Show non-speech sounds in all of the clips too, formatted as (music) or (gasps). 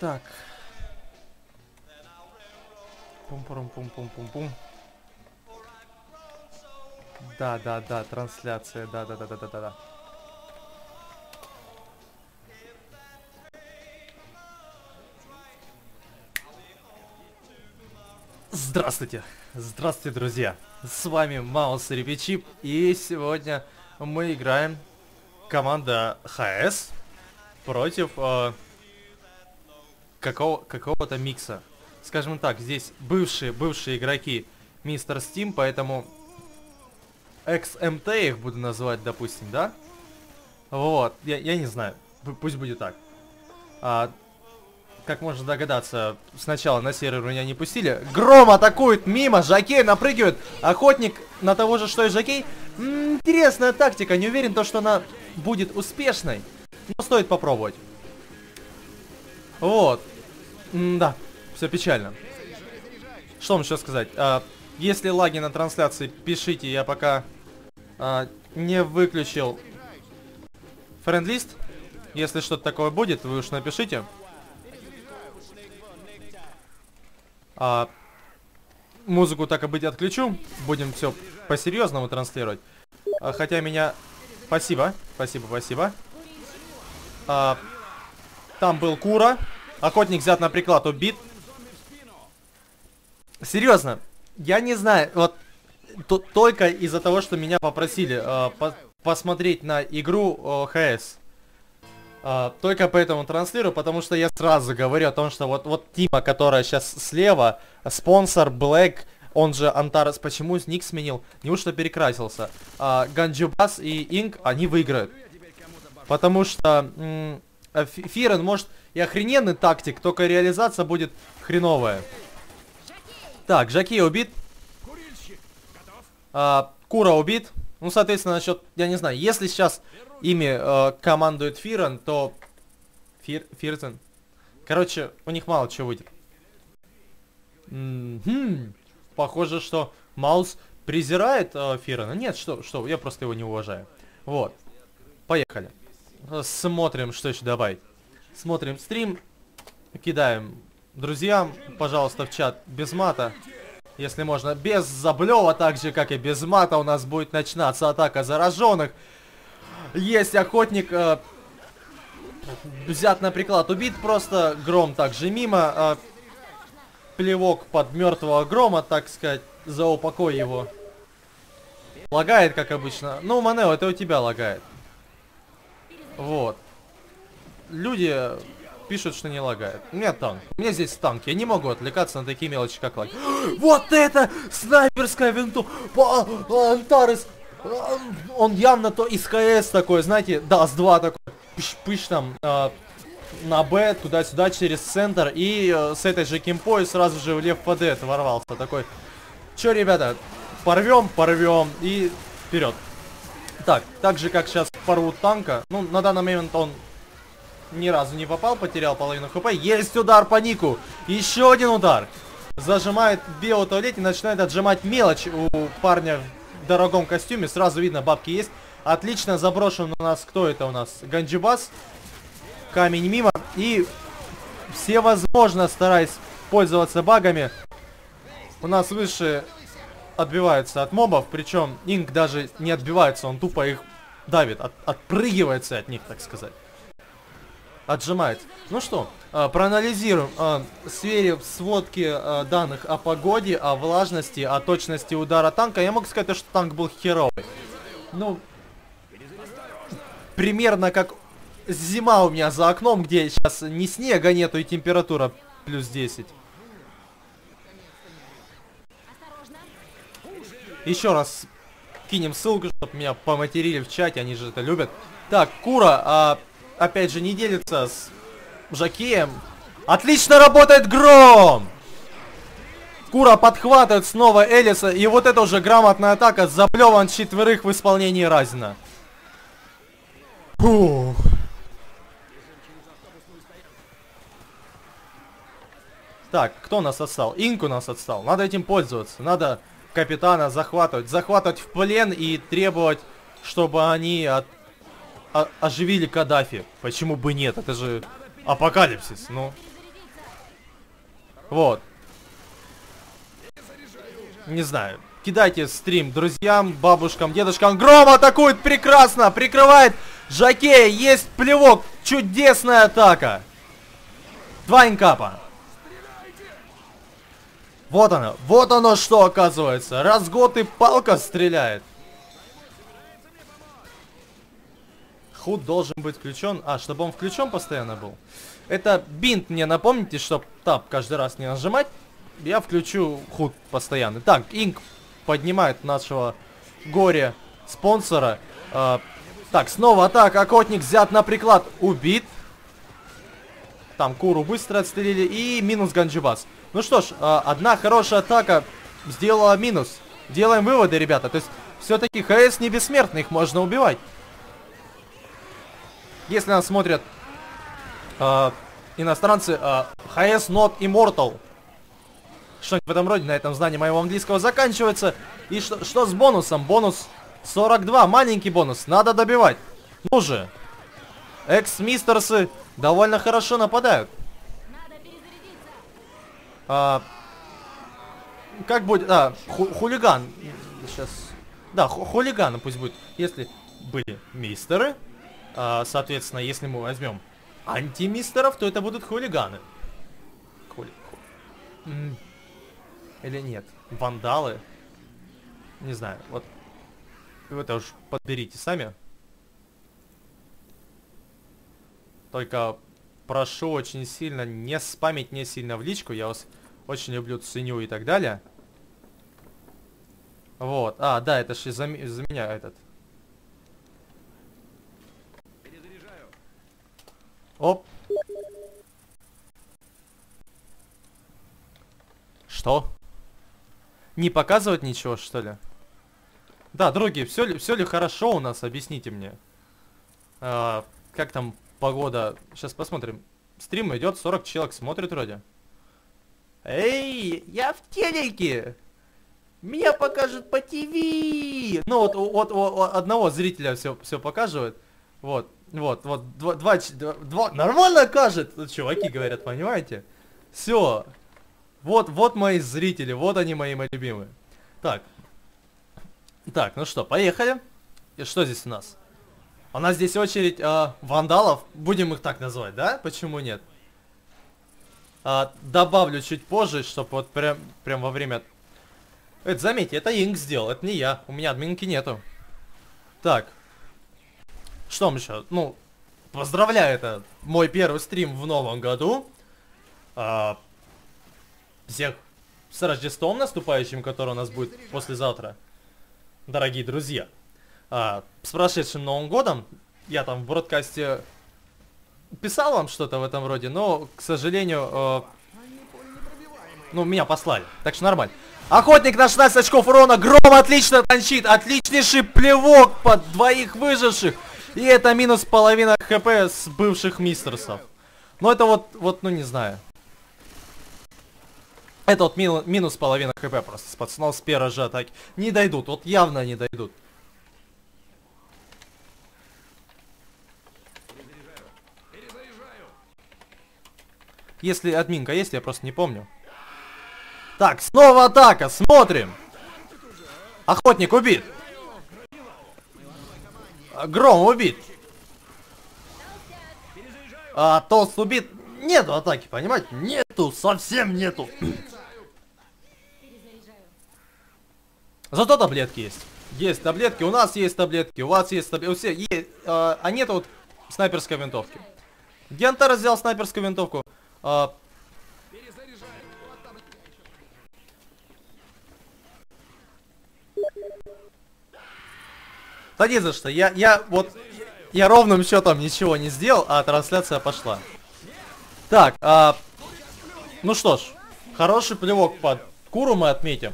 Так. Пум-пум-пум-пум-пум-пум. Да, да, да, трансляция, да, да, да, да, да, да, да. Здравствуйте! Здравствуйте, друзья! С вами Маус Репечип, и сегодня мы играем команда ХС против э, какого, какого-то микса. Скажем так, здесь бывшие, бывшие игроки Мистер Steam, поэтому XMT их буду называть, допустим, да? Вот, я, я не знаю, пусть будет так. А, как можно догадаться, сначала на сервер меня не пустили. Гром атакует мимо, Жакей напрыгивает. Охотник на того же, что и Жакей. М -м, интересная тактика, не уверен, то, что она будет успешной. Но стоит попробовать. Вот. М да, все печально. Что вам еще сказать? А, если лаги на трансляции, пишите, я пока а, не выключил френдлист. Если что-то такое будет, вы уж напишите. А, музыку так и быть отключу. Будем все по-серьезному транслировать. А, хотя меня... Спасибо, спасибо, спасибо. А, там был Кура. Охотник взят на приклад, убит. Серьезно, я не знаю, вот то, только из-за того, что меня попросили э, по посмотреть на игру э, ХС. Э, только поэтому транслирую, потому что я сразу говорю о том, что вот, вот Тима, которая сейчас слева, спонсор Black, он же Антарес, почему ник сменил? Неужто перекрасился? А, Ганджубас и Инк, они выиграют. Потому что Фирен может и охрененный тактик, только реализация будет хреновая. Так, Жаки убит. А, Кура убит. Ну, соответственно, насчет, я не знаю, если сейчас ими э, командует Фирен, то... Фир... Фирзен? Короче, у них мало чего выйдет. М -м Похоже, что Маус презирает э, Фирена. Нет, что, что, я просто его не уважаю. Вот. Поехали. Смотрим, что еще добавить. Смотрим стрим. Кидаем друзьям, пожалуйста, в чат без мата. Если можно, без заблева, так же, как и без мата, у нас будет начинаться атака зараженных. Есть охотник, э, взят на приклад, убит просто, гром также мимо. Э, плевок под мертвого грома, так сказать, за упокой его. Лагает, как обычно. Ну, Манео, это у тебя лагает. Вот. Люди пишут, что не лагает. У меня танк. У меня здесь танк. Я не могу отвлекаться на такие мелочи, как лаг. (gasps) Вот это снайперская винту. Антарес. Он явно то из КС такой, знаете, да, с 2 такой. Пыш-пыш там. Э, на Б, туда-сюда, через центр. И э, с этой же кимпой сразу же в лев ПД ворвался. Такой, чё, ребята, порвем, порвем и вперед. Так, так же, как сейчас порвут танка. Ну, на данный момент он ни разу не попал, потерял половину хп. Есть удар по нику. Еще один удар. Зажимает биотуалет и начинает отжимать мелочь у парня в дорогом костюме. Сразу видно, бабки есть. Отлично заброшен у нас, кто это у нас? Ганджибас. Камень мимо. И все возможно, стараясь пользоваться багами. У нас выше отбивается от мобов. Причем Инк даже не отбивается, он тупо их давит. От, отпрыгивается от них, так сказать отжимается. Ну что, э, проанализируем, э, сверив сводки э, данных о погоде, о влажности, о точности удара танка. Я могу сказать, что танк был херовый. Ну, примерно как зима у меня за окном, где сейчас ни снега нету и температура плюс 10. Еще раз кинем ссылку, чтобы меня поматерили в чате, они же это любят. Так, Кура, а, опять же, не делится с Жакеем. Отлично работает Гром! Кура подхватывает снова Элиса. И вот это уже грамотная атака. Заплеван четверых в исполнении Разина. Фух. Так, кто нас отстал? Инку нас отстал. Надо этим пользоваться. Надо капитана захватывать. Захватывать в плен и требовать, чтобы они от оживили Каддафи. Почему бы нет? Это же апокалипсис, ну. Вот. Не знаю. Кидайте стрим друзьям, бабушкам, дедушкам. Гром атакует прекрасно, прикрывает Жакея. Есть плевок. Чудесная атака. Два инкапа. Вот оно, вот оно что оказывается. Раз год и палка стреляет. Худ должен быть включен. А, чтобы он включен постоянно был. Это бинт мне напомните, чтобы тап каждый раз не нажимать. Я включу худ постоянно. Так, Инк поднимает нашего горе спонсора. Э, так, снова атака. Охотник взят на приклад. Убит. Там Куру быстро отстрелили. И минус Ганджибас. Ну что ж, э, одна хорошая атака сделала минус. Делаем выводы, ребята. То есть, все-таки ХС не бессмертный, их можно убивать. Если нас смотрят э, иностранцы, э, HS not immortal. Что-нибудь в этом роде, на этом знании моего английского заканчивается. И что, что с бонусом? Бонус 42, маленький бонус, надо добивать. Ну же. Экс-мистерсы довольно хорошо нападают. А, как будет... А, ху хулиган. Сейчас... Да, ху хулиганы пусть будет. Если были мистеры, а, соответственно, если мы возьмем антимистеров, то это будут хулиганы. Хули... Или нет? Вандалы? Не знаю, вот вы это уж подберите сами. Только прошу очень сильно не спамить не сильно в личку. Я вас очень люблю, ценю и так далее. Вот. А, да, это же из-за из меня этот. Оп. Что? Не показывать ничего, что ли? Да, други, все ли, все ли хорошо у нас, объясните мне. А, как там погода? Сейчас посмотрим. Стрим идет, 40 человек смотрит вроде. Эй, я в телеке! Меня покажут по ТВ! Ну вот, вот, вот одного зрителя все, все показывает. Вот, вот, вот, два, два, два, нормально кажет, чуваки говорят, понимаете? Все, вот, вот мои зрители, вот они мои, мои любимые. Так. Так, ну что, поехали. И что здесь у нас? У нас здесь очередь э, вандалов. Будем их так называть, да? Почему нет? А, добавлю чуть позже, чтобы вот прям, прям во время... Это, заметьте, это Инк сделал, это не я. У меня админки нету. Так. Что мы еще? Ну, поздравляю, это мой первый стрим в новом году. А, всех с Рождеством наступающим, который у нас будет послезавтра, дорогие друзья. А, с прошедшим Новым годом, я там в бродкасте писал вам что-то в этом роде, но, к сожалению, э, ну, меня послали, так что нормально. Охотник на 16 очков урона, Гром отлично танчит, отличнейший плевок под двоих выживших. И это минус половина хп с бывших мистерсов. Но это вот, вот, ну не знаю. Это вот мину, минус половина хп просто с пацанов с первой же атаки. Не дойдут, вот явно не дойдут. Если админка есть, я просто не помню. Так, снова атака, смотрим. Охотник убит. Гром убит. А, Толст убит. Нету атаки, понимаете? Нету, совсем нету. (clears throat) Зато таблетки есть. Есть таблетки, у нас есть таблетки, у вас есть таблетки, у всех есть, э, а нет вот снайперской винтовки. Гентер взял снайперскую винтовку. Э, Да не за что, я, я вот, я ровным счетом ничего не сделал, а трансляция пошла. Так, а, ну что ж, хороший плевок под Куру мы отметим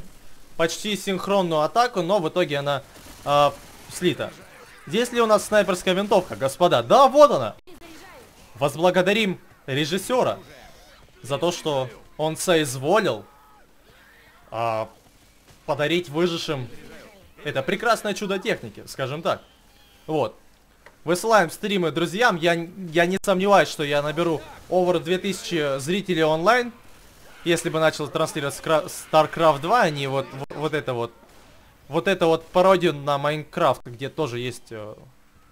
почти синхронную атаку, но в итоге она э, слита. Здесь ли у нас снайперская винтовка, господа? Да, вот она! Возблагодарим режиссера за то, что он соизволил э, подарить выжившим это прекрасное чудо техники, скажем так. Вот. Высылаем стримы друзьям. Я, я не сомневаюсь, что я наберу over 2000 зрителей онлайн. если бы начал транслировать StarCraft 2, а не вот, вот, вот это вот, вот это вот пародию на Майнкрафт, где тоже есть э,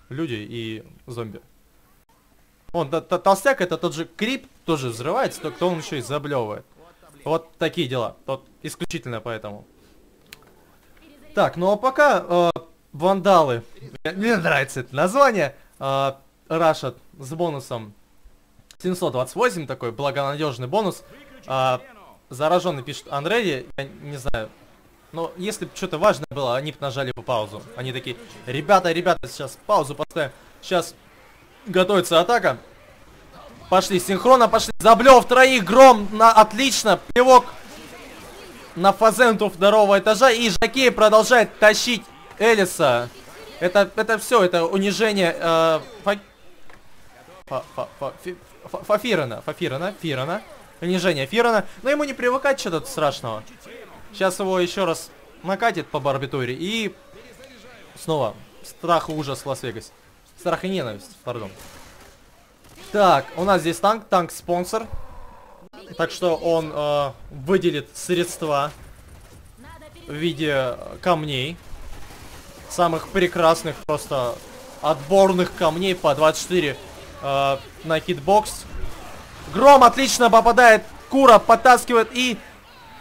люди и зомби. Он, толстяк это тот же крип, тоже взрывается, только он еще и заблевывает. Вот такие дела. Тот исключительно поэтому. Так, ну а пока э, вандалы. Мне нравится это название. Э, с бонусом 728, такой благонадежный бонус. Э, зараженный пишет Андрей, я не знаю. Но если бы что-то важное было, они бы нажали бы паузу. Они такие, ребята, ребята, сейчас паузу поставим. Сейчас готовится атака. Пошли, синхронно пошли. Заблев троих, гром, на, отлично. Плевок на фазенту второго этажа. И Жакей продолжает тащить Элиса. Это, это все, это унижение э, фа... Фа, фа, фа, фи, фа, Фафирана, Фафирана, Фирана. Унижение Фирана. Но ему не привыкать что-то страшного. Сейчас его еще раз накатит по барбитуре. И снова страх и ужас в Лас-Вегасе. Страх и ненависть, пардон. Так, у нас здесь танк, танк спонсор. Так что он э, выделит средства в виде камней. Самых прекрасных, просто отборных камней по 24 э, на hitbox. Гром отлично попадает. Кура подтаскивает и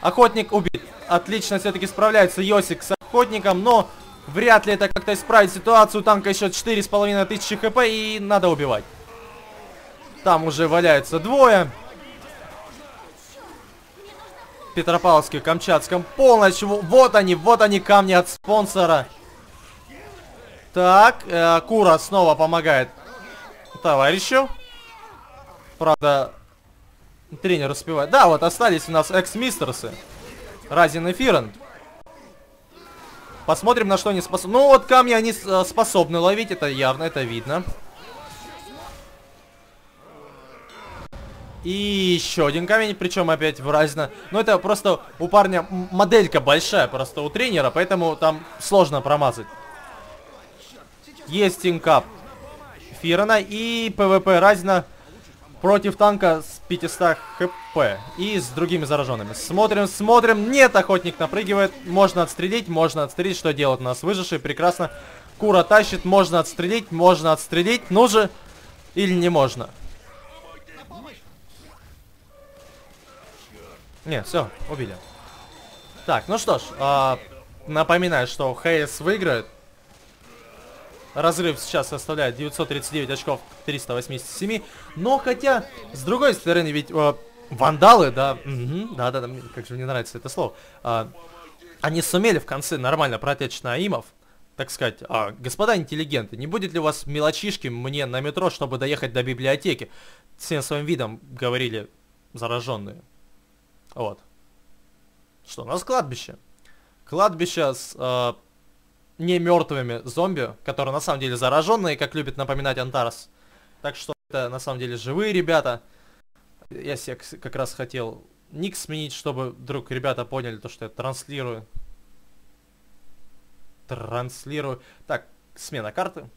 охотник убит. Отлично все-таки справляется Йосик с охотником, но вряд ли это как-то исправит ситуацию. У танка еще 4,5 тысячи хп и надо убивать. Там уже валяются двое. Петропавловске, Камчатском. Полночь. Вот они, вот они камни от спонсора. Так, э, Кура снова помогает товарищу. Правда, тренер успевает. Да, вот остались у нас экс-мистерсы. Разин и Фирен. Посмотрим, на что они способны. Ну, вот камни они э, способны ловить, это явно, это видно. И еще один камень, причем опять в Разина. Но это просто у парня моделька большая, просто у тренера, поэтому там сложно промазать. Есть тинкап Фирана и PvP Разина против танка с 500 HP и с другими зараженными. Смотрим, смотрим. Нет, охотник напрыгивает. Можно отстрелить, можно отстрелить. Что делать у нас выживший? Прекрасно. Кура тащит, можно отстрелить, можно отстрелить. Ну же, или не можно? Не, все, убили. Так, ну что ж, а, напоминаю, что ХС выиграет. Разрыв сейчас составляет 939 очков 387. Но хотя, с другой стороны, ведь а, вандалы, да, да-да-да, как же мне нравится это слово, а, они сумели в конце нормально протечь на имов. Так сказать, а, господа интеллигенты, не будет ли у вас мелочишки мне на метро, чтобы доехать до библиотеки? Всем своим видом говорили зараженные. Вот. Что, у нас кладбище. Кладбище с э, не мертвыми зомби, которые на самом деле зараженные, как любит напоминать Антарас. Так что это на самом деле живые ребята. Я себе как раз хотел ник сменить, чтобы вдруг ребята поняли то, что я транслирую. Транслирую. Так, смена карты.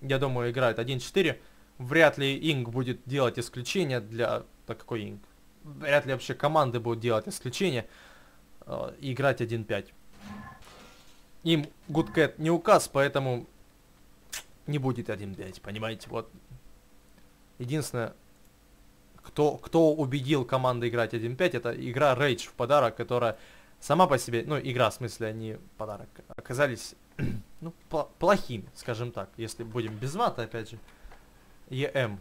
Я думаю, играет 1.4. Вряд ли Инг будет делать исключение для... Так, какой Инг? вряд ли вообще команды будут делать исключение э, играть 1-5. Им Гудкэт не указ, поэтому не будет 1-5, понимаете? Вот. Единственное, кто, кто убедил команду играть 1-5, это игра Rage в подарок, которая сама по себе, ну, игра, в смысле, они подарок, оказались, (clears throat) ну, плохими, скажем так, если будем без мата, опять же. ЕМ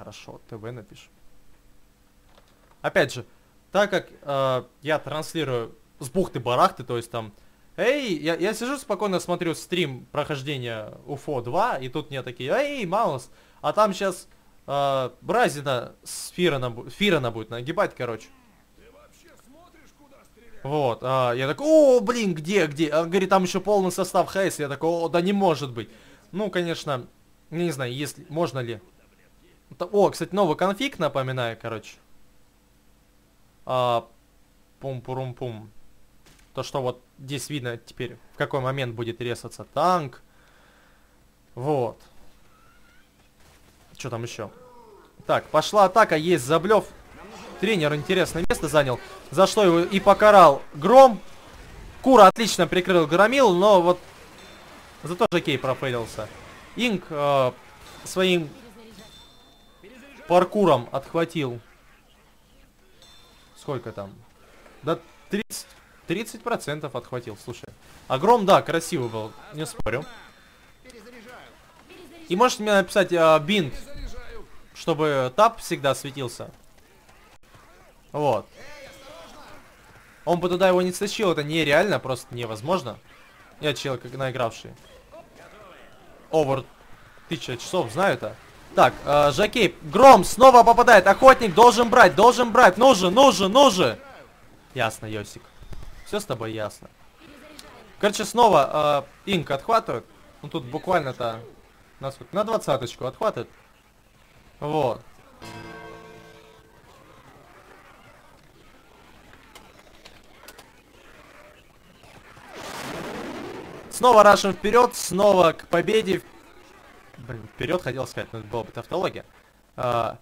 хорошо, ТВ напишем. Опять же, так как э, я транслирую с бухты-барахты, то есть там, эй, я, я сижу спокойно смотрю стрим прохождения UFO 2, и тут мне такие, эй, Маус, а там сейчас э, Бразина с Фирана, Фирана будет нагибать, короче. Вот, а, я такой, о, блин, где, где? А, говорит, там еще полный состав ХС. Я такой, о, да не может быть. Ну, конечно, не знаю, если, можно ли о, кстати, новый конфиг, напоминаю, короче. А, пум-пурум-пум. То, что вот здесь видно теперь, в какой момент будет резаться танк. Вот. Что там еще? Так, пошла атака, есть заблев. тренер интересное место занял, за что его и покарал Гром. Кура отлично прикрыл Громил, но вот зато Жакей профейлился. Инк э, своим паркуром отхватил. Сколько там? Да 30, 30% отхватил, слушай. Огром, да, красивый был, не спорю. И можете мне написать э, бинт, чтобы тап всегда светился. Вот. Он бы туда его не стащил, это нереально, просто невозможно. Я человек наигравший. Овер тысяча часов, знаю это. Так, э, Жакей, Гром снова попадает, охотник должен брать, должен брать, ну же, ну же, ну же. Ясно, Йосик. Все с тобой ясно. Короче, снова э, Инк отхватывает. Ну тут буквально-то на сколько? На двадцаточку отхватывает. Вот. Снова рашим вперед, снова к победе. Блин, вперед хотел сказать, но это была бы тавтология. А,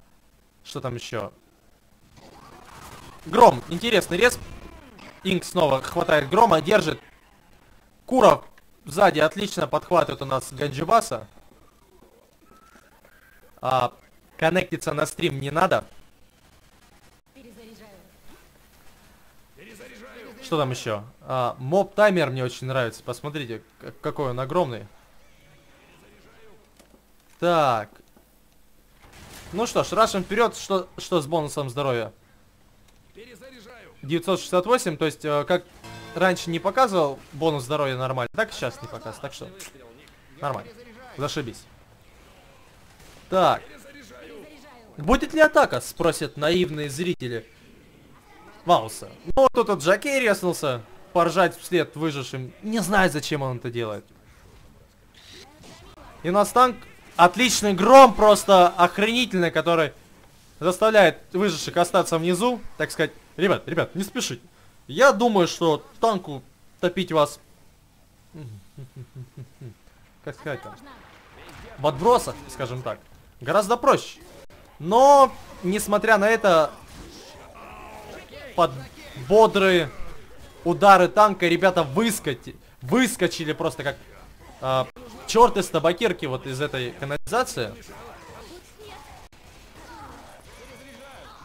что там еще? Гром, интересный рез. Инк снова хватает Грома, держит. Куров сзади отлично подхватывает у нас Ганджибаса. А, коннектиться на стрим не надо. Что там еще? А, моб таймер мне очень нравится. Посмотрите, какой он огромный. Так. Ну что ж, рашим вперед. Что, что с бонусом здоровья? 968, то есть, э, как раньше не показывал бонус здоровья нормально, так сейчас не показывает. Так что, нормально. Зашибись. Так. Будет ли атака? Спросят наивные зрители. Мауса. Ну, вот тут вот Джакей резнулся. Поржать вслед выжившим. Не знаю, зачем он это делает. И у нас танк отличный гром, просто охренительный, который заставляет выживших остаться внизу. Так сказать, ребят, ребят, не спешите. Я думаю, что танку топить вас... Как сказать-то? В отбросах, скажем так. Гораздо проще. Но, несмотря на это, под бодрые удары танка ребята выскочили, выскочили просто как э, черт из табакерки вот из этой канализации.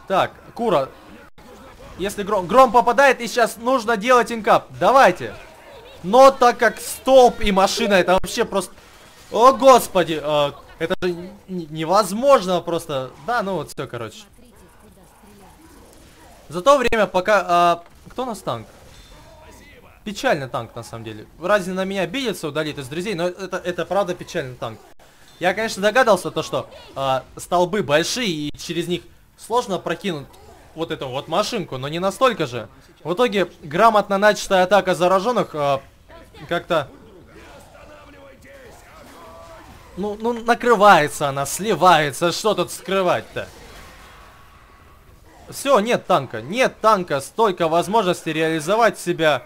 Так, Кура, если гром, гром попадает, и сейчас нужно делать инкап. Давайте. Но так как столб и машина, это вообще просто... О, господи! Э, это же невозможно просто. Да, ну вот все, короче. За то время, пока... А, кто у нас танк? Печальный танк, на самом деле. Разве на меня обидится, удалит из друзей, но это, это правда печальный танк. Я, конечно, догадался, то, что а, столбы большие, и через них сложно прокинуть вот эту вот машинку, но не настолько же. В итоге, грамотно начатая атака зараженных а, как-то ну, ну, накрывается она, сливается. Что тут скрывать-то? Все, нет танка. Нет танка. Столько возможностей реализовать себя.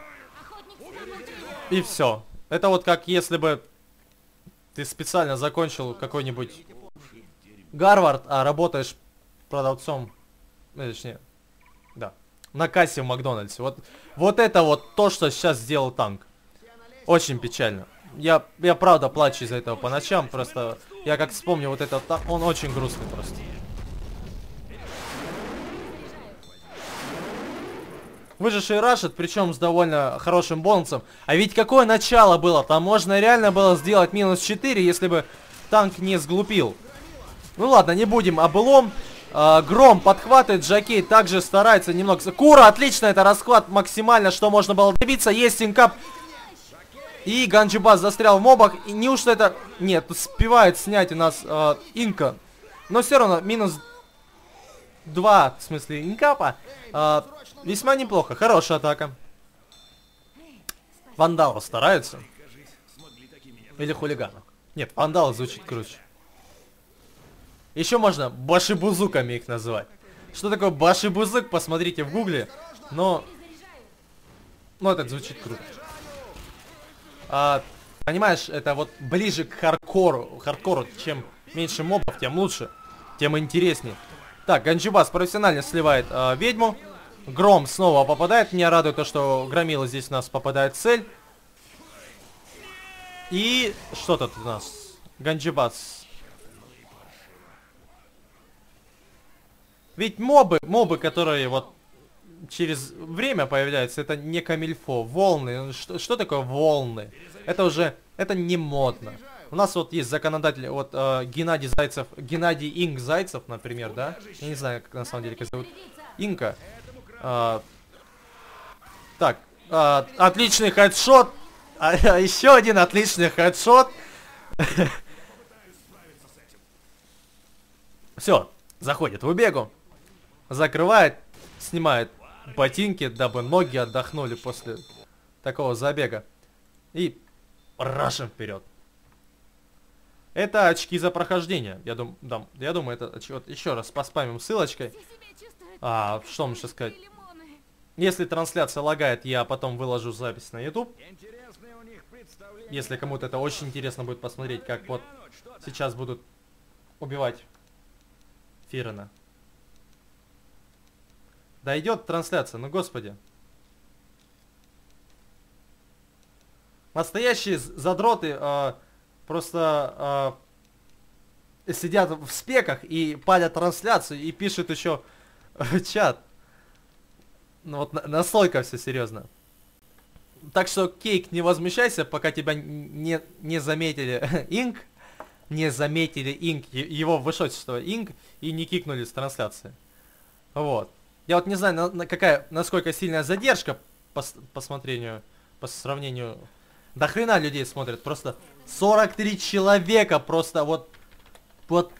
И все. Это вот как если бы ты специально закончил какой-нибудь Гарвард, а работаешь продавцом. Ну, точнее, да. На кассе в Макдональдсе. Вот, вот это вот то, что сейчас сделал танк. Очень печально я, я правда плачу из-за этого по ночам, просто я как вспомню вот этот, он очень грустный просто. Выживший Рашид, причем с довольно хорошим бонусом. А ведь какое начало было? Там можно реально было сделать минус 4, если бы танк не сглупил. Ну ладно, не будем о былом. А, Гром подхватывает, Джакей также старается немного... Кура, отлично, это расклад максимально, что можно было добиться. Есть синкап и Ганджибас застрял в мобах. И неужто это... Нет, успевает снять у нас э, Инка. Но все равно минус 2, в смысле, инкапа. Э, весьма неплохо. Хорошая атака. Вандалы стараются. Или хулиганов. Нет, вандалы звучит круче. Еще можно башибузуками их называть. Что такое башибузук, посмотрите в гугле. Но... Ну, это звучит круто а, понимаешь, это вот ближе к хардкору. Хардкору, чем меньше мобов, тем лучше, тем интереснее. Так, Ганджибас профессионально сливает э, ведьму. Гром снова попадает. Меня радует то, что Громила здесь у нас попадает цель. И что тут у нас? Ганджибас. Ведь мобы, мобы, которые вот через время появляются, это не камильфо. Волны. Что, что такое волны? Это уже, это не модно. У нас вот есть законодатель, вот э, Геннадий Зайцев, Геннадий Инг Зайцев, например, да? Я не знаю, как на самом деле как зовут. Инка. Э, так, э, отличный хедшот. А, а еще один отличный хедшот. (laughs) Все, заходит в убегу. Закрывает, снимает ботинки, дабы ноги отдохнули после такого забега. И рашим вперед. Это очки за прохождение. Я, дум, да, я думаю, это очки. Вот еще раз поспамим ссылочкой. А, что вам сейчас сказать? Если трансляция лагает, я потом выложу запись на YouTube. Если кому-то это очень интересно будет посмотреть, как вот сейчас будут убивать Фирена. Да идет трансляция, ну господи. Настоящие задроты э, просто э, сидят в спеках и палят трансляцию и пишут еще в (laughs) чат. Ну вот на настолько все серьезно. Так что, Кейк, не возмущайся, пока тебя не, не заметили (laughs) Инк, не заметили Инк, его высочество Инк, и не кикнули с трансляции. Вот. Я вот не знаю, на, на какая, насколько сильная задержка по, по смотрению, по сравнению... До хрена людей смотрят, просто 43 человека, просто вот, вот,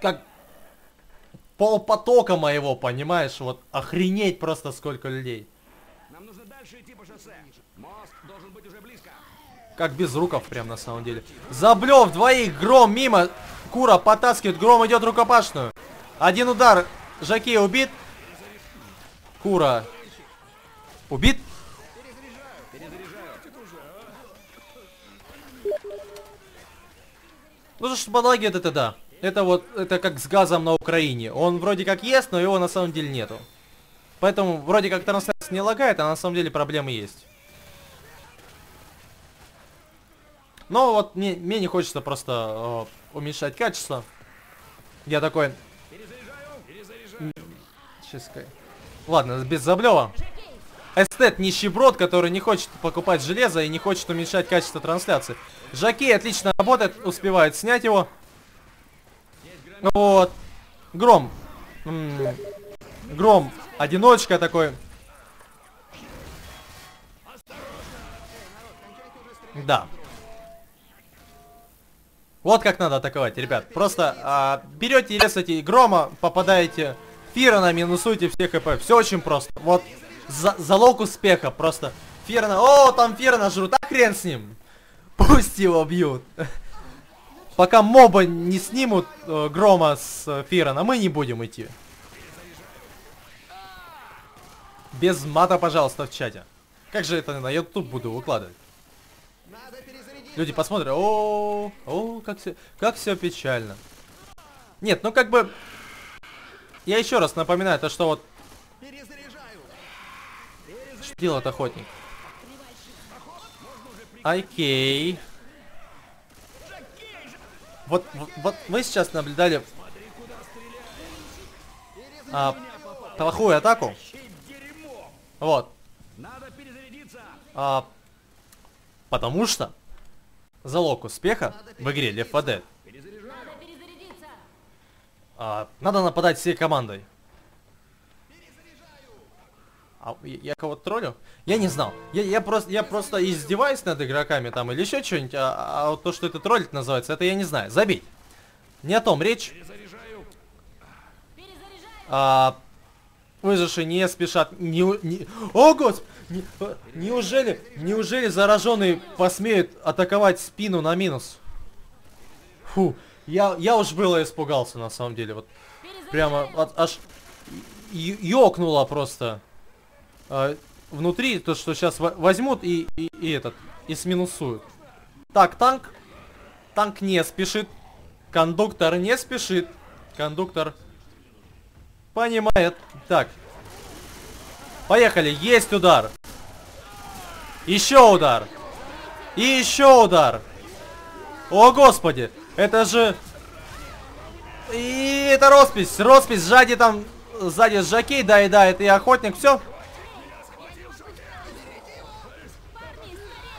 как пол потока моего, понимаешь, вот охренеть просто сколько людей. Нам нужно дальше идти по шоссе. Мост должен быть уже близко. Как без руков прям на самом деле. Заблев двоих, гром мимо. Кура потаскивает, гром идет рукопашную. Один удар, Жаки убит. Кура убит. Ну что ж, балаги это да. Это вот, это как с газом на Украине. Он вроде как есть, но его на самом деле нету. Поэтому вроде как трансляция не лагает, а на самом деле проблемы есть. Но вот мне, мне не хочется просто э, уменьшать качество. Я такой... Сейчас... Ладно, без заблева. Эстет нищеброд, который не хочет покупать железо и не хочет уменьшать качество трансляции. Жаки отлично работает, успевает снять его. Вот. Гром. М -м Гром. Одиночка такой. Да. Вот как надо атаковать, ребят. Просто а, берете и резаете грома, попадаете Фирана, минусуйте все хп. Все очень просто. Вот за залог успеха просто. Фирана, о, там Фирана жрут, а хрен с ним. (laughs) Пусть его бьют. Пока моба не снимут э, Грома с э, Фирана, мы не будем идти. Без мата, пожалуйста, в чате. Как же это на YouTube буду выкладывать? Люди посмотрят, о, о, как все, как все печально. Нет, ну как бы, я еще раз напоминаю, то что вот, что делает охотник? Окей. Вот, вот, мы сейчас наблюдали а, плохую атаку. Вот. А, потому что залог успеха в игре Left 4 Dead а, надо нападать всей командой. А, я, я кого-то троллю? Я не знал. Я, я, просто, я просто издеваюсь над игроками там или еще что-нибудь, а, а вот то, что это троллить называется, это я не знаю. Забей. Не о том речь. А, выжившие не спешат. Не, не, о, господи! Не, а, неужели, неужели зараженные посмеют атаковать спину на минус? Фу, я, я уж было испугался на самом деле. Вот прямо от, аж ёкнуло просто э, внутри, то, что сейчас возьмут и, и, и этот, и сминусуют. Так, танк. Танк не спешит. Кондуктор не спешит. Кондуктор Понимает. Так. Поехали. Есть удар. Еще удар. И еще удар. О, господи. Это же... И это роспись. Роспись. Сзади там... Сзади Жакей, да и да, это и охотник. Все.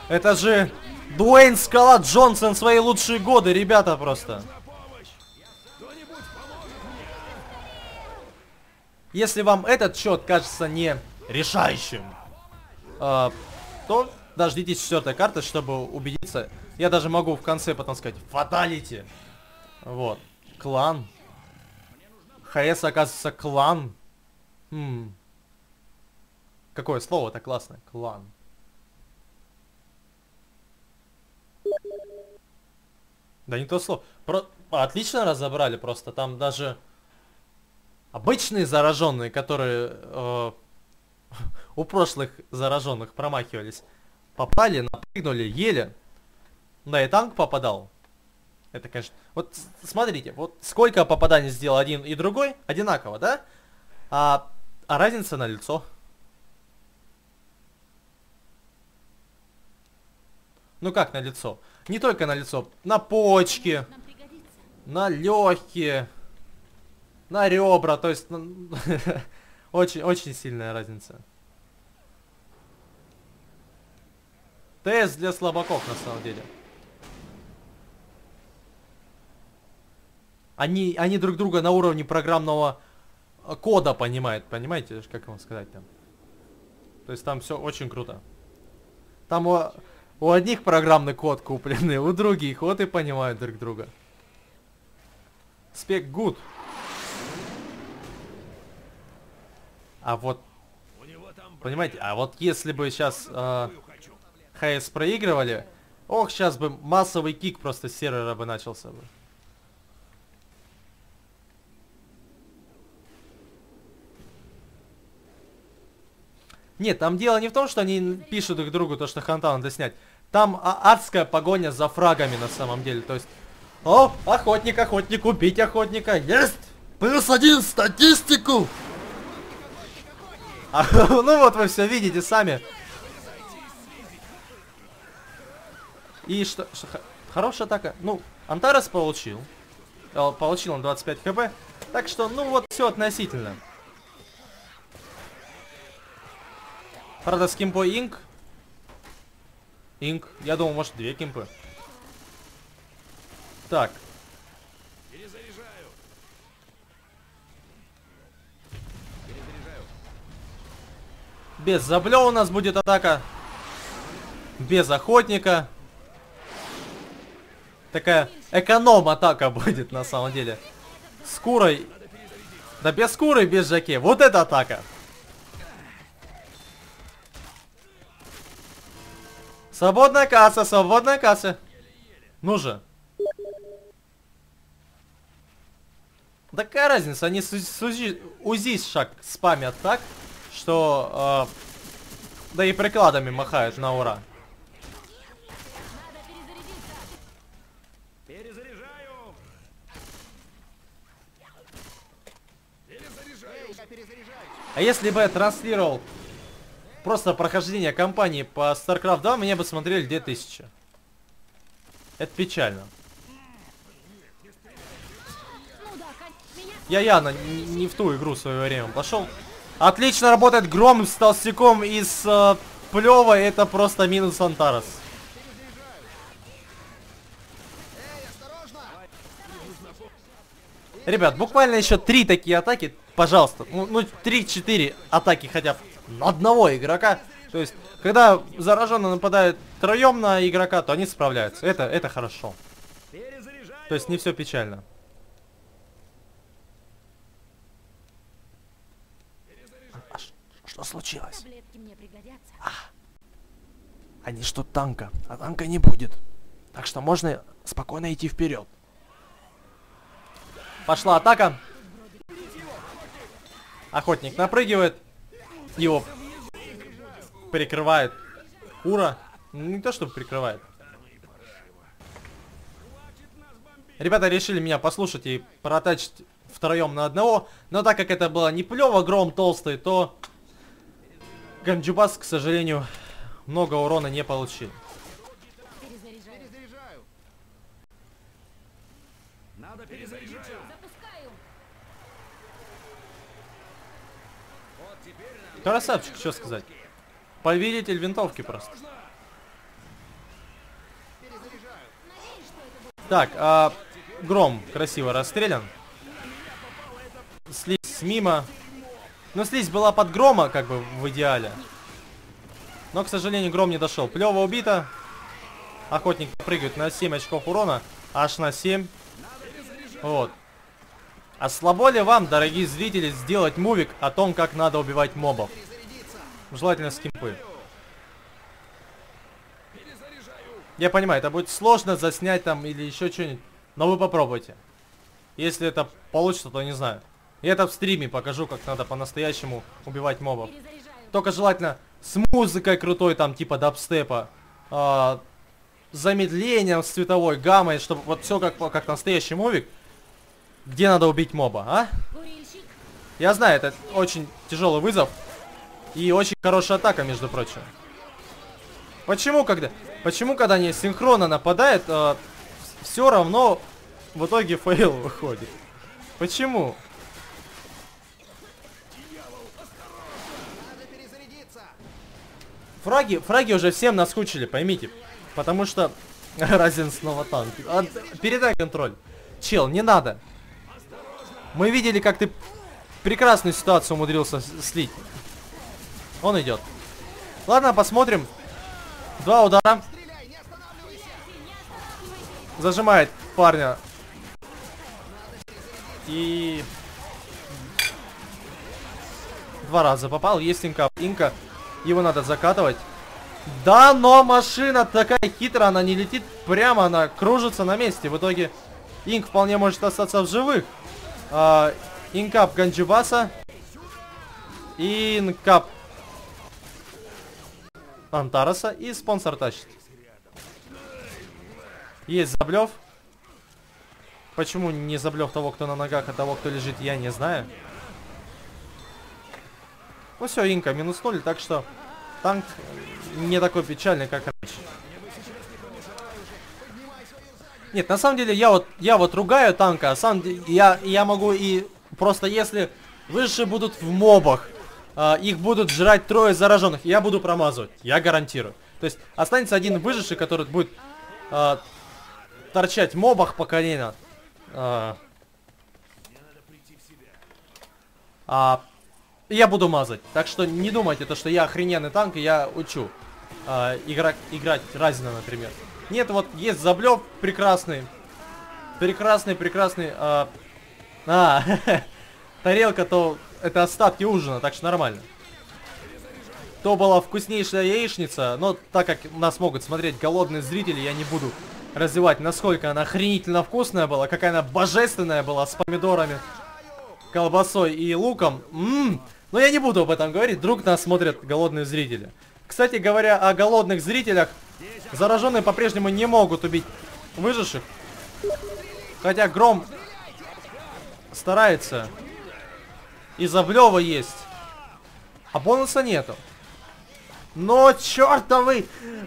Это же Дуэйн Скала Джонсон свои лучшие годы, ребята, просто. Если вам этот счет кажется не решающим, э, то дождитесь четвертой карты, чтобы убедиться. Я даже могу в конце потом сказать фаталити. Вот. Клан. ХС оказывается клан. Хм. Какое слово-то классное? Клан. Да не то слово. Про... Отлично разобрали просто. Там даже обычные зараженные, которые э, (laughs) у прошлых зараженных промахивались, попали, напрыгнули, ели. Да и танк попадал. Это, конечно... Вот смотрите, вот сколько попаданий сделал один и другой, одинаково, да? А, а разница на лицо. Ну как на лицо? Не только на лицо, на почки, на легкие, на ребра, то есть (laughs) очень, очень сильная разница. Тест для слабаков на самом деле. Они, они друг друга на уровне программного кода понимают, понимаете, как вам сказать там. То есть там все очень круто. Там у, у одних программный код купленный, у других, вот и понимают друг друга. Спек good. А вот, понимаете, а вот если бы сейчас э, ХС проигрывали, ох, сейчас бы массовый кик просто с сервера бы начался бы. Нет, там дело не в том, что они пишут друг другу то, что ханта надо снять. Там а адская погоня за фрагами на самом деле. То есть, о, охотник, охотник, убить охотника. Есть! Плюс один статистику! А, (laughs) ну вот вы все видите сами. И что, что хорошая атака. Ну, Антарес получил. Э, получил он 25 хп. Так что, ну вот, все относительно. Правда, с кимпой Инк. Инк. Я думал, может, две кимпы. Так. Без заблё у нас будет атака. Без охотника. Такая эконом-атака будет на самом деле. С курой. Да без куры, без жаке. Вот это атака. Свободная касса, свободная касса. Ну же. Да какая разница, они с, с УЗИ, УЗИ шаг спамят так, что... Э, да и прикладами махают на ура. А если бы я транслировал просто прохождение кампании по StarCraft 2 меня бы смотрели 2000. Это печально. Я явно не в ту игру в свое время пошел. Отлично работает Гром с толстяком из э, Плева. Это просто минус Антарас. Ребят, буквально еще три такие атаки. Пожалуйста. Ну, ну 3-4 атаки хотя бы одного игрока. То есть, когда зараженный нападает троем на игрока, то они справляются. Это, это хорошо. То есть не все печально. А, что случилось? А, они что танка, а танка не будет. Так что можно спокойно идти вперед. Пошла атака. Охотник напрыгивает его прикрывает Ура. Не то, чтобы прикрывает. Ребята решили меня послушать и протачить втроем на одного. Но так как это было не плево, гром толстый, то Ганджубас, к сожалению, много урона не получил. Перезаряжаю. Надо перезарядить. Запускаю. Вот теперь нам Красавчик, что сказать. Повелитель винтовки просто. Так, а, Гром красиво расстрелян. Слизь мимо. Ну, слизь была под Грома, как бы, в идеале. Но, к сожалению, Гром не дошел. Плево убито. Охотник прыгает на 7 очков урона. Аж на 7. Вот. А слабо ли вам, дорогие зрители, сделать мувик о том, как надо убивать мобов? Желательно с кимпы. Я понимаю, это будет сложно заснять там или еще что-нибудь. Но вы попробуйте. Если это получится, то не знаю. Я это в стриме покажу, как надо по-настоящему убивать мобов. Только желательно с музыкой крутой, там, типа дабстепа. с замедлением, с цветовой гаммой, чтобы вот все как, как настоящий мувик. Где надо убить моба, а? Я знаю, это очень тяжелый вызов. И очень хорошая атака, между прочим. Почему, когда, почему, когда они синхронно нападают, все равно в итоге fail выходит? Почему? Фраги, фраги уже всем наскучили, поймите. Потому что... (laughs) Разин снова танк. А, передай контроль. Чел, не надо. Мы видели, как ты прекрасную ситуацию умудрился слить. Он идет. Ладно, посмотрим. Два удара. Зажимает парня. И... Два раза попал. Есть инка. Инка. Его надо закатывать. Да, но машина такая хитрая, она не летит прямо, она кружится на месте. В итоге Инк вполне может остаться в живых. А, инкап Ганджибаса. Инкап Антараса. И спонсор тащит. Есть заблев. Почему не заблев того, кто на ногах, а того, кто лежит, я не знаю. Ну все, Инка минус 0, так что танк не такой печальный, как раньше. Нет, на самом деле я вот я вот ругаю танка, а сам я я могу и просто если выше будут в мобах, а, их будут жрать трое зараженных, я буду промазывать, я гарантирую. То есть останется один выживший, который будет а, торчать в мобах по колено. А, а, я буду мазать. Так что не думайте, то, что я охрененный танк, и я учу. а, игра- играть Разина, например. Нет, вот есть Заблев прекрасный. Прекрасный, прекрасный. А, а, (laughs) тарелка, то это остатки ужина, так что нормально. То была вкуснейшая яичница, но так как нас могут смотреть голодные зрители, я не буду развивать, насколько она охренительно вкусная была, какая она божественная была с помидорами, колбасой и луком. Ммм. Но я не буду об этом говорить, вдруг нас смотрят голодные зрители. Кстати говоря о голодных зрителях, зараженные по-прежнему не могут убить выживших. Хотя Гром старается. И Заблева есть. А бонуса нету. Но чертовы!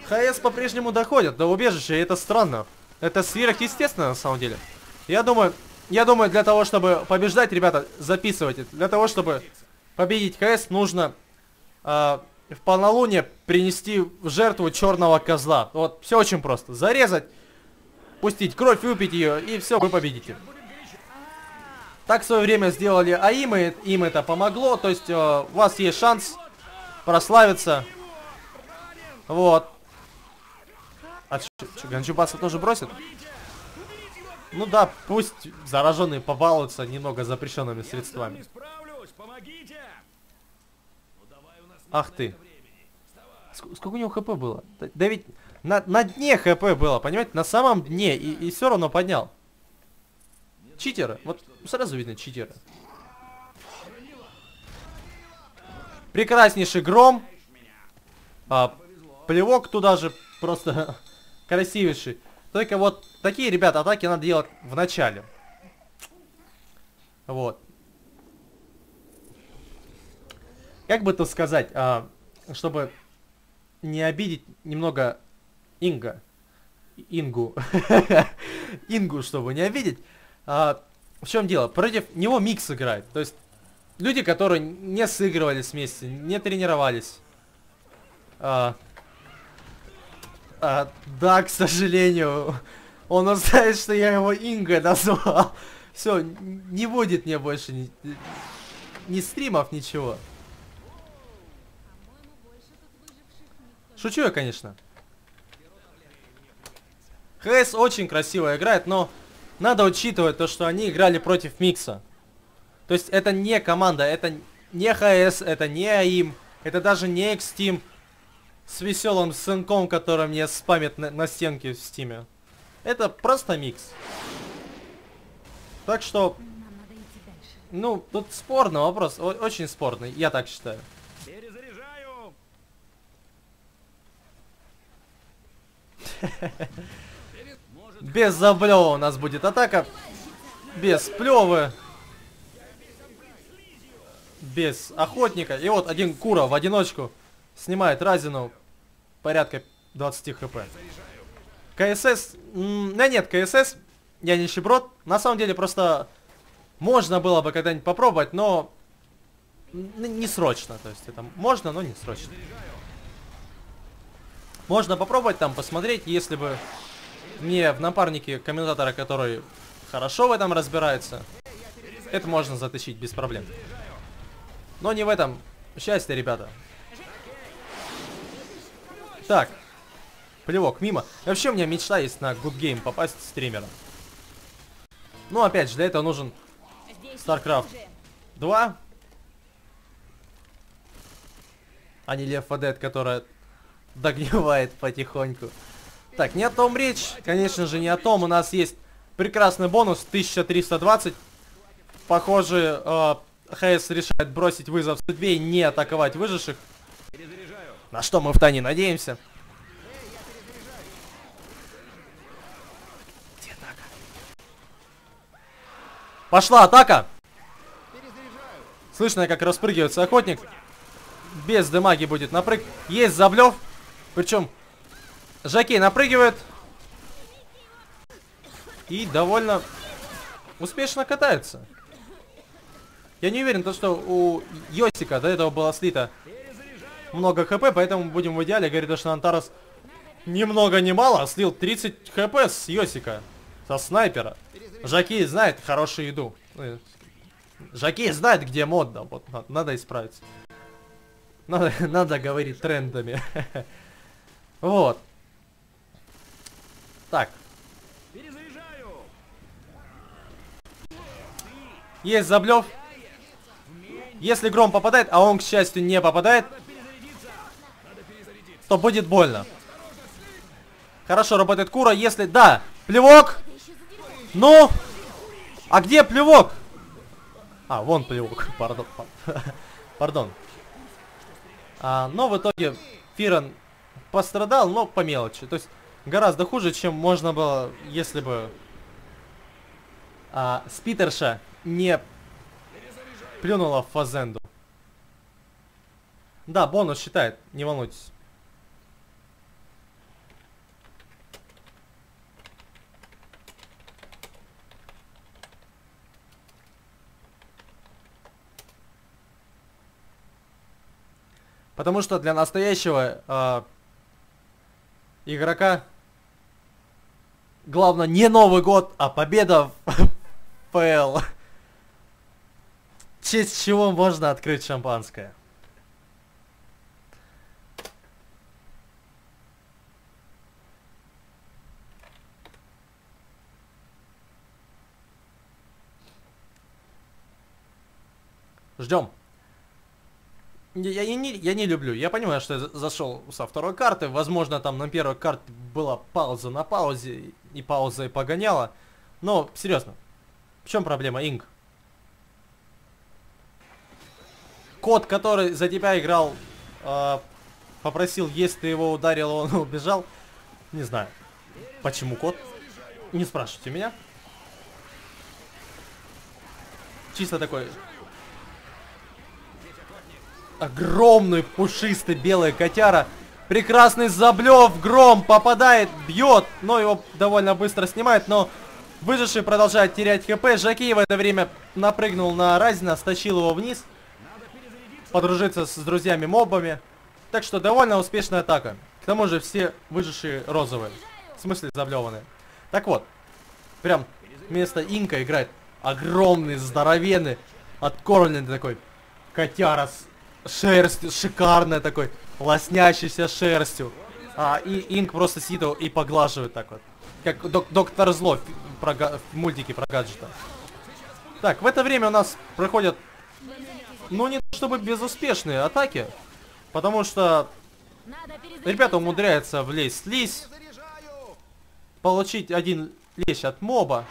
ХС по-прежнему доходят до убежища, и это странно. Это сверхъестественно на самом деле. Я думаю, я думаю, для того, чтобы побеждать, ребята, записывайте. Для того, чтобы победить ХС, нужно а, в полнолуние принести в жертву черного козла. Вот, все очень просто. Зарезать, пустить кровь, выпить ее, и все, вы победите. Так в свое время сделали АИМы, им это помогло, то есть э, у вас есть шанс прославиться. Вот. А что, Ганджубаса тоже бросит? Ну да, пусть зараженные побалуются немного запрещенными средствами. Ах ты. Ск- сколько у него хп было? Да, да ведь на, на дне хп было, понимаете? На самом дне. И, и все равно поднял. Читеры. Вот сразу видно читеры. Прекраснейший гром. А, плевок туда же просто (laughs) красивейший. Только вот такие, ребята, атаки надо делать в начале. Вот. Как бы то сказать, а, чтобы не обидеть немного Инга. Ингу. (laughs) Ингу, чтобы не обидеть. А, в чем дело? Против него микс играет. То есть люди, которые не сыгрывались вместе, не тренировались. А, а, да, к сожалению, он узнает, что я его Инга назвал. (laughs) Все, не будет мне больше ни, ни стримов, ничего. По-моему, больше тут выживших никто Шучу я, конечно. ХС очень красиво играет, но надо учитывать то, что они играли против Микса. То есть это не команда, это не HS, это не AIM, это даже не Xteam с веселым сынком, который мне спамит на, на стенке в стиме. Это просто микс. Так что, ну, тут спорный вопрос, очень спорный, я так считаю. Перезаряжаю. Может, Без заблева у нас будет атака. Без плевы. Без охотника. И вот один Кура в одиночку снимает Разину порядка 20 хп. КСС... Да нет, КСС, я не нищеброд. На самом деле просто можно было бы когда-нибудь попробовать, но не срочно. То есть это можно, но не срочно. Можно попробовать там посмотреть, если бы мне в напарнике комментатора, который хорошо в этом разбирается, это можно затащить без проблем. Но не в этом счастье, ребята. Так. Плевок мимо. Вообще у меня мечта есть на Good Game попасть стримером. Ну, опять же, для этого нужен StarCraft оружие. 2. А не Left 4 Dead, которая догнивает потихоньку. Так, не о том речь. Конечно же, не о том. У нас есть прекрасный бонус 1320. Похоже, э, ХС решает бросить вызов судьбе и не атаковать выживших. На что мы в Тане надеемся. Пошла атака! Слышно, как распрыгивается охотник. Без демаги будет напрыг. Есть заблев. Причем Жакей напрыгивает. И довольно успешно катается. Я не уверен, то, что у Йосика до этого было слито много хп, поэтому будем в идеале говорить, то, что Антарас ни много ни мало слил 30 хп с Йосика. Со снайпера. Жаки знает хорошую еду. Ну, Жаки знает, где модно. Вот на- надо исправиться. Надо, (laughs) надо говорить трендами. (laughs) Вот. Так, Перезаряжаю. есть заблев. Если гром попадает, а он, к счастью, не попадает, то будет больно. Хорошо работает Кура, если... Да, плевок! Ну! А где плевок? А, вон плевок, (laughs) пардон. Пардон. А, но в итоге Фирон пострадал, но по мелочи. То есть гораздо хуже, чем можно было, если бы а, Спитерша не плюнула в Фазенду. Да, бонус считает, не волнуйтесь. Потому что для настоящего а, игрока главное не Новый год, а победа в (laughs) ПЛ. Честь чего можно открыть шампанское. Ждем. Я, я- не, я не люблю. Я понимаю, что я за- зашел со второй карты. Возможно, там на первой карте была пауза на паузе, и пауза и погоняла. Но, серьезно, в чем проблема, Инг? Кот, который за тебя играл, э, попросил, если ты его ударил, он (laughs) убежал. Не знаю. Почему кот? Не спрашивайте меня. чисто такой огромный пушистый белый котяра. Прекрасный заблев, гром попадает, бьет, но его довольно быстро снимает, но выживший продолжает терять хп. Жакей в это время напрыгнул на Разина, стащил его вниз, подружиться с друзьями-мобами. Так что довольно успешная атака. К тому же все выжившие розовые. В смысле заблеванные. Так вот, прям вместо Инка играет огромный, здоровенный, откормленный такой котяра с шерстью, шикарная такой, лоснящейся шерстью. А, и Инк просто сидит и поглаживает так вот. Как док- доктор Зло в, про в мультике про гаджета. Так, в это время у нас проходят, ну не то чтобы безуспешные атаки, потому что ребята умудряются влезть в Заряжаю! получить один лещ от моба.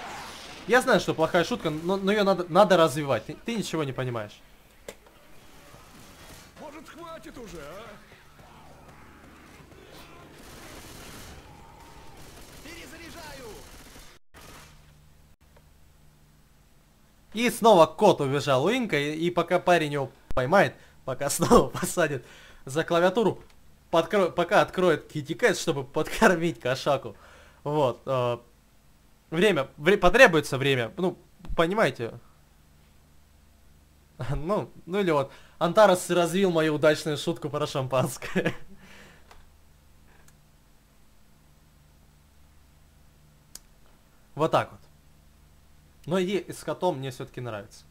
Я знаю, что плохая шутка, но, но ее надо, надо развивать. Ты, ты ничего не понимаешь. Может, хватит уже, а? Перезаряжаю! И снова кот убежал у Инка, и, и пока парень его поймает, пока (laughs) снова посадит за клавиатуру, подкро- пока откроет китикет, чтобы подкормить кошаку. Вот. э, время, вре- потребуется время, ну, понимаете? (laughs) Ну, ну или вот, Антарас развил мою удачную шутку про шампанское. (laughs) Вот так вот. Но идея с котом мне все-таки нравится.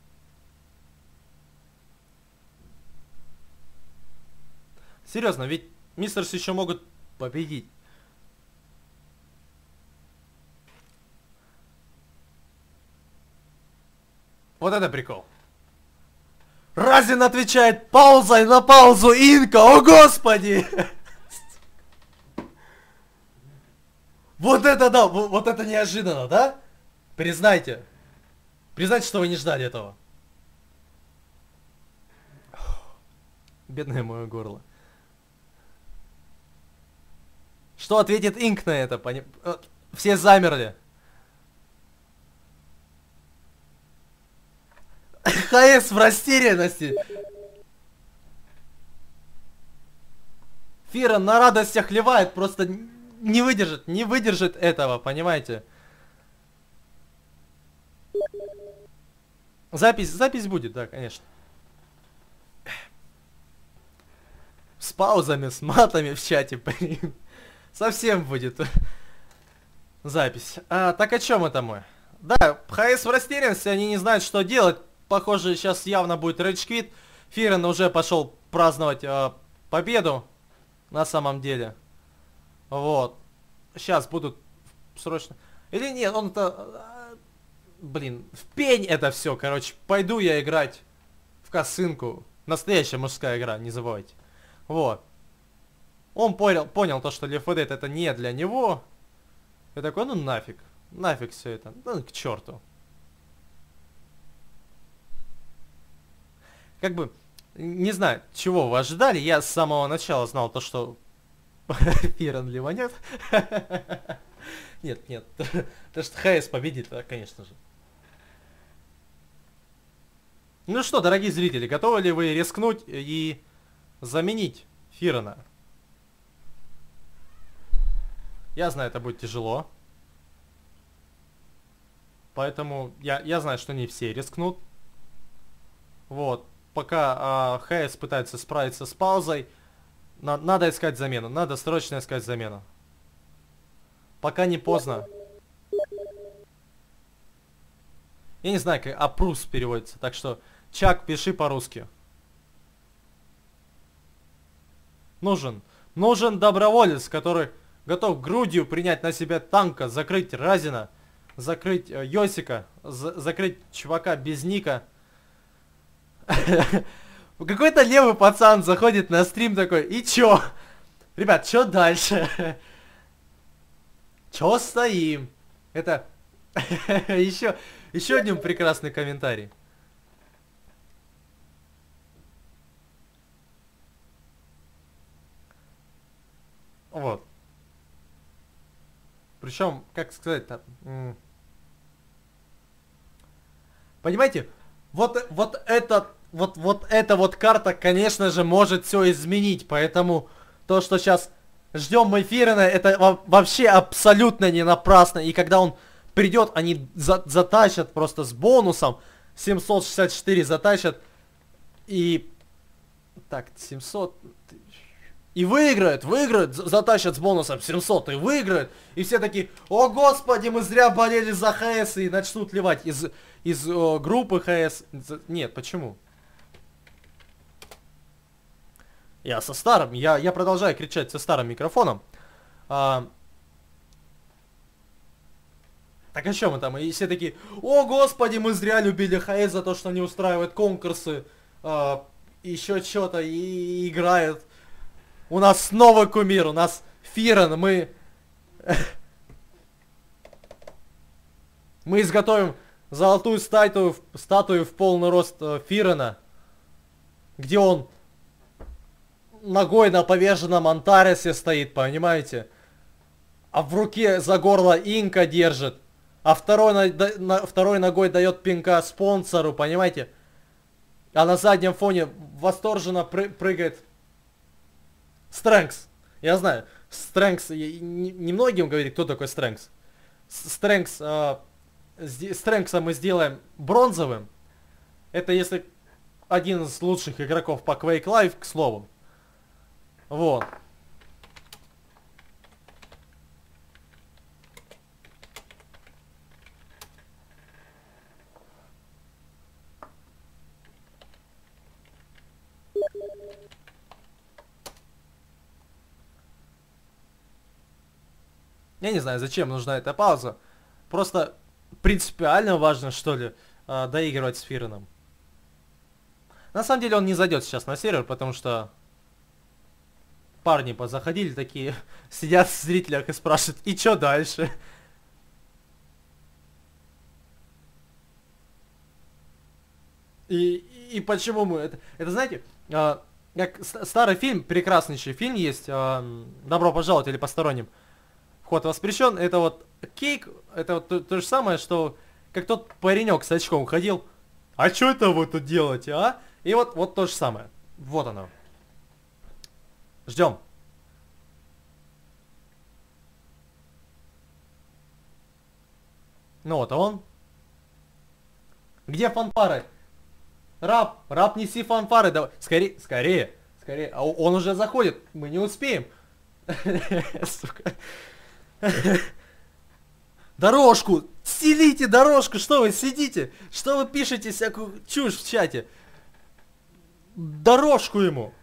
Серьезно, ведь мистерс еще могут победить. Вот это прикол. Разин отвечает паузой на паузу Инка, о господи! Вот это да, во- вот это неожиданно, да? Признайте. Признайте, что вы не ждали этого. Бедное мое горло. Что ответит Инк на это? Пони- э, Все замерли. ХС в растерянности. Фира на радостях ливает, просто не выдержит, не выдержит этого, понимаете? Запись, запись будет, да, конечно. С паузами, с матами в чате, блин. Совсем будет запись. А, так о чем это мы? Да, ХС в растерянности, они не знают, что делать. Похоже, сейчас явно будет рейдж-квит. Фирен уже пошел праздновать э, победу. На самом деле. Вот. Сейчас будут срочно... Или нет, он это... а, Блин, в пень это все, короче. Пойду я играть в косынку. Настоящая мужская игра, не забывайте. Вот. Он понял, понял то, что Left 4 Dead это не для него. Я такой, ну нафиг. Нафиг все это. Ну к черту. Как бы, не знаю, чего вы ожидали. Я с самого начала знал то, что (laughs) Фиран ливанет. (laughs) Нет, нет. (laughs) То, что ХС победит, конечно же. Ну что, дорогие зрители, готовы ли вы рискнуть и заменить Фирана? Я знаю, это будет тяжело. Поэтому я, я знаю, что не все рискнут. Вот. Пока а, ХС пытается справиться с паузой, на- надо искать замену. Надо срочно искать замену. Пока не поздно. Я не знаю, как опрус переводится, так что Чак, пиши по-русски. Нужен. Нужен доброволец, который готов грудью принять на себя танка, закрыть Разина, закрыть э, Йосика, за- закрыть чувака без ника. (laughs) Какой-то левый пацан заходит на стрим такой, и чё? Ребят, чё дальше? (laughs) Чё стоим? Это (laughs) еще, еще один прекрасный комментарий. Вот. Причем, как сказать-то... Понимаете, Вот, вот это, вот, вот эта вот карта, конечно же, может все изменить. Поэтому то, что сейчас ждем мы Фирена, это во- вообще абсолютно не напрасно. И когда он придет, они за- затащат просто с бонусом. 764 затащат. И... Так, 700... И выиграют, выиграют, за- затащат с бонусом 700 и выиграют. И все такие, о господи, мы зря болели за ХС и начнут ливать из, из о, группы ХС. Нет, почему? Я со старым, я, я продолжаю кричать со старым микрофоном. А, так о чем мы там? И все такие, о господи, мы зря любили ХС за то, что они устраивают конкурсы, а, еще что-то и, играют. У нас снова кумир, у нас Фирен, мы... (laughs) Мы изготовим золотую статую, статую в полный рост э, Фирена, где он ногой на поверженном Антаресе стоит, понимаете? А в руке за горло инка держит. А второй, на- на- второй ногой дает пинка спонсору, понимаете? А на заднем фоне восторженно пры- прыгает Стрэнкс. Я знаю, не- немногим говорит, кто такой Стрэнкс. Стрэнкс, сде- Стрэнкса мы сделаем бронзовым. Это если один из лучших игроков по Quake Live, к слову. Вот. Я не знаю, зачем нужна эта пауза. Просто принципиально важно, что ли, а, доигрывать с Фиреном. На самом деле он не зайдет сейчас на сервер, потому что парни позаходили такие, (laughs) сидят в зрителях и спрашивают, и что дальше? И, и почему мы... Это, это знаете, а, как ст- старый фильм, прекраснейший фильм есть, м, «Добро пожаловать» или «Посторонним». Вход воспрещен. Это вот кейк, это вот то, то же самое, что как тот паренек с очком ходил. А что это вы тут делаете, а? И вот, вот то же самое. Вот оно. Ждем. Ну вот, а он. Где фанфары? Раб, раб, неси фанфары, давай. Скорее, скорее, скорее. А он уже заходит, мы не успеем. (laughs) Сука. (laughs) Дорожку! Стелите дорожку! Что вы сидите? Что вы пишете всякую чушь в чате? Дорожку ему!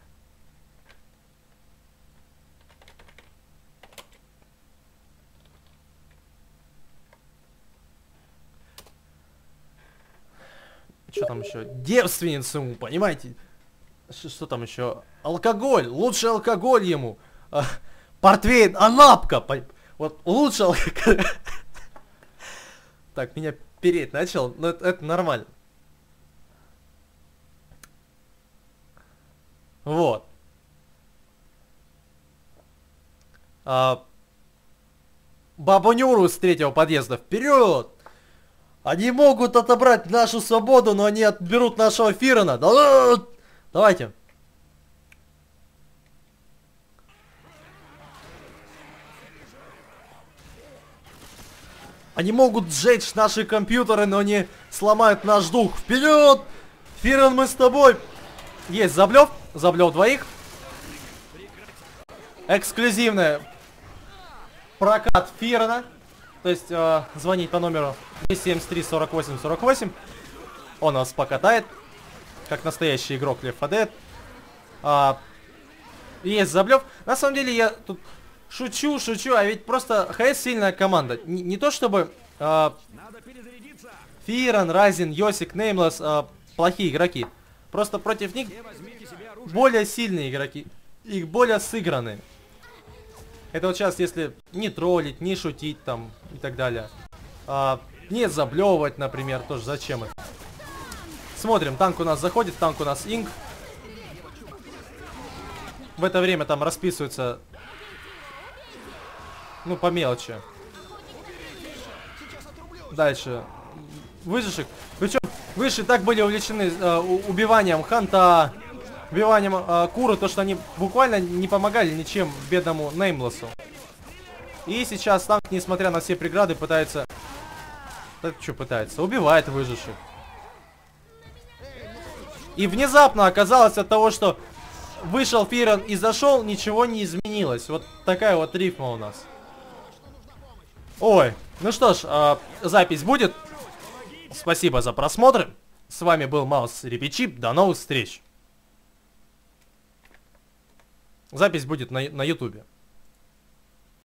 Что там еще? Девственницу ему, понимаете? Ш- Что там еще? Алкоголь! Лучше алкоголь ему! А, Портвейн, анапка! по- Вот алкоголь. Так, меня переть начал, но это, это нормально. Вот. А, Бабу Нюру с третьего подъезда вперед! Они могут отобрать нашу свободу, но они отберут нашего Фирона. Да, давайте. Они могут сжечь наши компьютеры, но не сломают наш дух. Вперед! Фирон, мы с тобой. Есть Заблев. Заблев двоих. Эксклюзивная прокат Фирона. То есть э, звонить по номеру 273 48 48. Он вас покатает. Как настоящий игрок 4 Dead. А, есть Заблев. На самом деле я тут шучу, шучу, а ведь просто ХС сильная команда. Не, не то чтобы перезарядиться. Фиран, Райзен, Йосик, Неймлесс а, плохие игроки. Просто против них более сильные игроки. Их более сыгранные. Это вот сейчас, если не троллить, не шутить там и так далее. А, не заблевывать, например, тоже зачем это. Смотрим, танк у нас заходит, танк у нас инк. В это время там расписываются, ну, по мелочи. Дальше. Выживших. Причем Вы же и так были увлечены э, убиванием Ханта, убиванием э, Куры, то, что они буквально не помогали ничем бедному Неймлесу. И сейчас танк, несмотря на все преграды, пытается... Да что пытается? Убивает выживших. И внезапно оказалось от того, что вышел Фирон и зашел, ничего не изменилось. Вот такая вот рифма у нас. Ой, ну что ж, а, запись будет. Спасибо за просмотр. С вами был Маус Репичип. До новых встреч. Запись будет на, на ютубе.